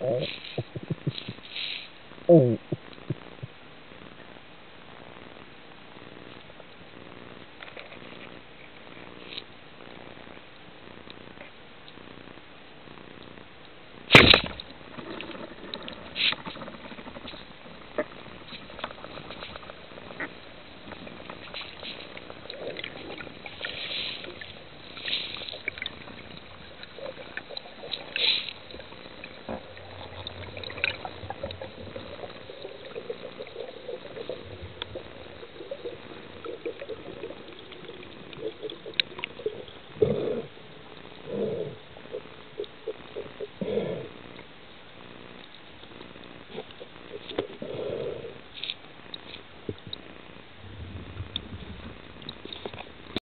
Oh.